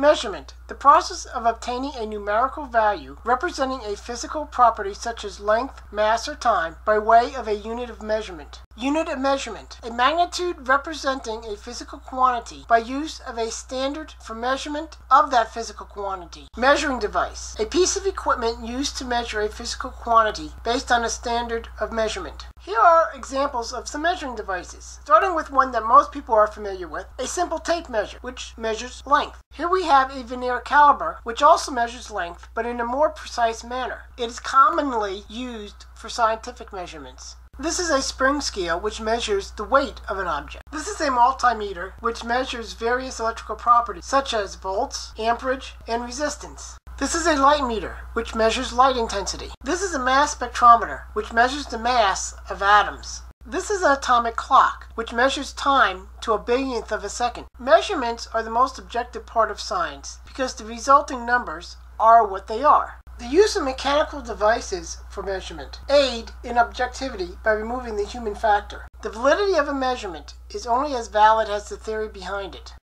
Measurement. The process of obtaining a numerical value representing a physical property such as length, mass, or time by way of a unit of measurement. Unit of measurement. A magnitude representing a physical quantity by use of a standard for measurement of that physical quantity. Measuring device. A piece of equipment used to measure a physical quantity based on a standard of measurement. Here are examples of some measuring devices, starting with one that most people are familiar with, a simple tape measure, which measures length. Here we have a vernier caliper, which also measures length, but in a more precise manner. It is commonly used for scientific measurements. This is a spring scale which measures the weight of an object. This is a multimeter which measures various electrical properties such as volts, amperage, and resistance. This is a light meter, which measures light intensity. This is a mass spectrometer, which measures the mass of atoms. This is an atomic clock, which measures time to a billionth of a second. Measurements are the most objective part of science because the resulting numbers are what they are. The use of mechanical devices for measurement aid in objectivity by removing the human factor. The validity of a measurement is only as valid as the theory behind it.